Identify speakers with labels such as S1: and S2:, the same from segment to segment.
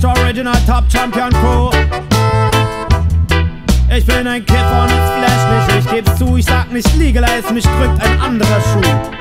S1: Extra Original Top Champion Crew. Ich bin ein Kiffer und es flasht mich. Ich geb's zu, ich sag nicht legalize, mich drückt ein anderer Schuh.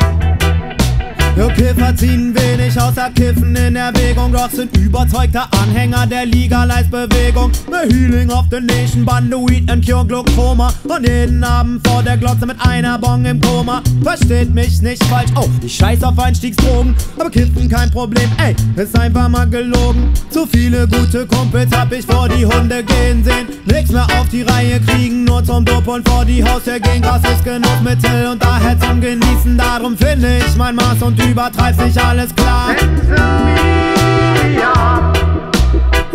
S1: Kiffer ziehen wenig außer Kiffen in Erwägung, doch sind überzeugter Anhänger der Legalize-Bewegung. The Healing of the Nation, Banduit and Cure Glaucoma. Und jeden Abend vor der Glotze mit einer Bong im Koma. Versteht mich nicht falsch, oh, ich scheiß auf Einstiegsdrogen. Aber Kiffen kein Problem, ey, ist einfach mal gelogen. Zu viele gute Kumpels hab ich vor die Hunde gehen sehen. Nix mehr auf die Reihe kriegen, nur zum Dope und vor die Haustür gehen. Gras ist Genussmittel und daher zum Genießen. Darum finde ich mein Maß und übertreib's nicht alles klar.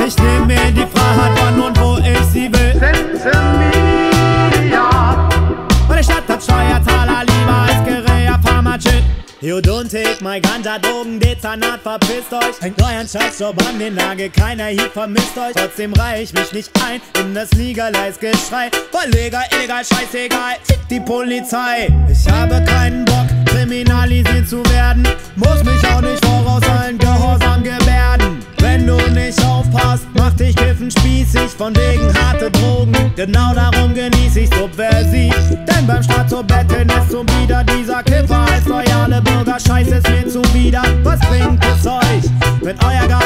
S1: Ich nehm mir die Freiheit, wann und wo ich sie will. Und ich statt Steuerzahler lieber als Gerea Pharmacit. You don't take my Ganja, Drogen, Dezernat, verpisst euch. Hängt euren Scheißjob an den Nagel, keiner hier vermisst euch. Trotzdem reih ich mich nicht ein in das Legalize-Geschrei. Weil legal, illegal, scheißegal, fick die Polizei. Ich habe keinen Bock, kriminalisiert zu werden. Muss mich auch nicht voraus allen Gehorsam gebärden. Wenn du nicht aufpasst, macht dich Kiffen spießig. Von wegen harte Drogen, genau darum genieß ich subversiv. Denn beim Start zur Betteln ist zum wieder dieser Kiffer als loyale Bürger. Scheiß es mir zuwider, was bringt es euch? Wenn euer Gas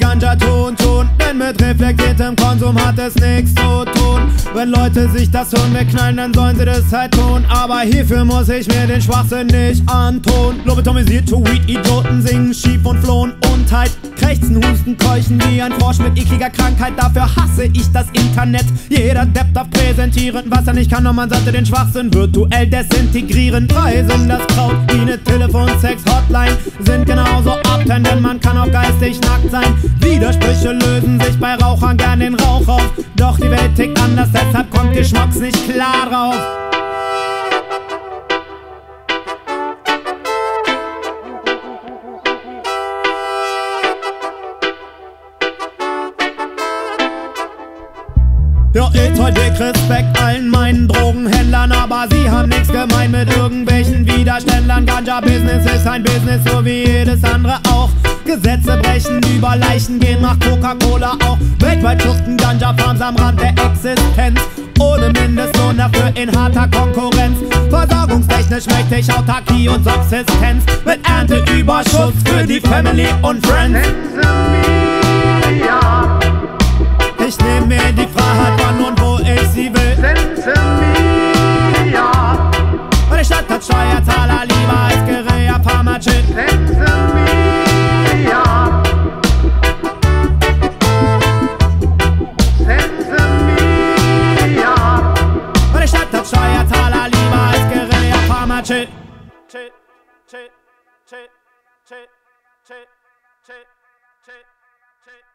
S1: mein Anti-Ganja-Ton-Ton. Denn mit reflektiertem Konsum hat es nichts zu tun. Wenn Leute sich das Hirn wegknallen, dann sollen sie das halt tun. Aber hierfür muss ich mir den Schwachsinn nicht antun. Lobotomisierte Weed-Idioten singen schief und flohen Untheit. Krächzen, husten, keuchen wie ein Frosch mit ekliger Krankheit. Dafür hasse ich das Internet. Jeder Depp darf präsentieren, was er nicht kann. Und man sollte den Schwachsinn virtuell desintegrieren. Frei sind das Kraut wie eine Telefon-Sex-Hotline. Sind genauso abtend, denn man kann auch geistig nackt sein. Widersprüche lösen sich bei Rauchern gern den Rauch auf. Doch die Welt tickt anders, deshalb kommt Geschmacks nicht klar drauf. Ja, ich zoll dick Respekt allen meinen Drogenhändlern, aber sie haben nichts gemein mit irgendwelchen Widerständlern. Ganja-Business ist ein Business, so wie jedes andere auch. Gesetze brechen über Leichen, gehen nach Coca-Cola auch. Weltweit schuften Ganja-Farms am Rand der Existenz. Ohne Mindestlohn dafür in harter Konkurrenz. Versorgungstechnisch mächtig Autarkie und Subsistenz. Mit Ernteüberschuss für die Family und Friends. Nehm mir die Freiheit, wann und wo ich sie will. Und ich statt hat Steuerzahler lieber als Gerea Pharmacit. Und ich statt hat Steuerzahler lieber als Gerea Pharmacit. Chit, chit, chit, chit, chit, chit, chit, chit.